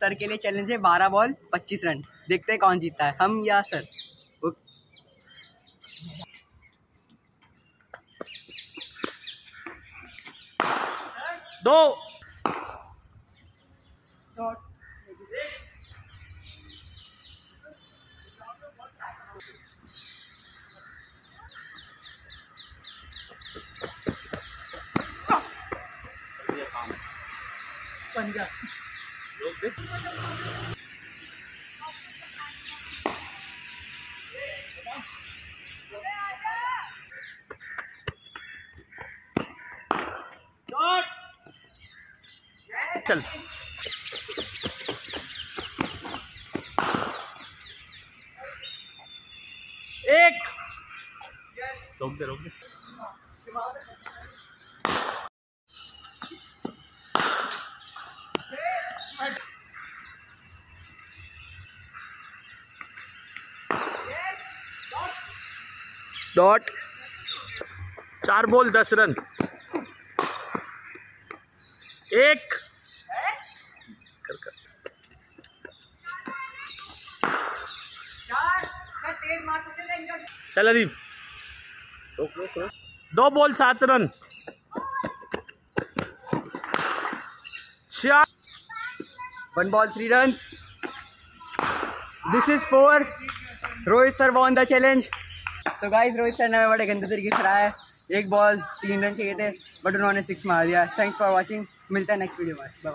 Sir के लिए challenge है बारह बॉल पच्चीस रन देखते हैं कौन जीतता है। हम या सर? दो. चल। एक। रोक दे रोक दे। डॉट। चार बॉल दस रन। एक। चल अरीब दो बॉल सात रन। चार। One ball three run this is four Rohit sir won the challenge so guys Rohit sir ने बड़े गंदे तरीके से है। एक बॉल तीन रन चाहिए थे बट उन्होंने सिक्स मार दिया। थैंक्स फॉर वॉचिंग मिलता है नेक्स्ट वीडियो में.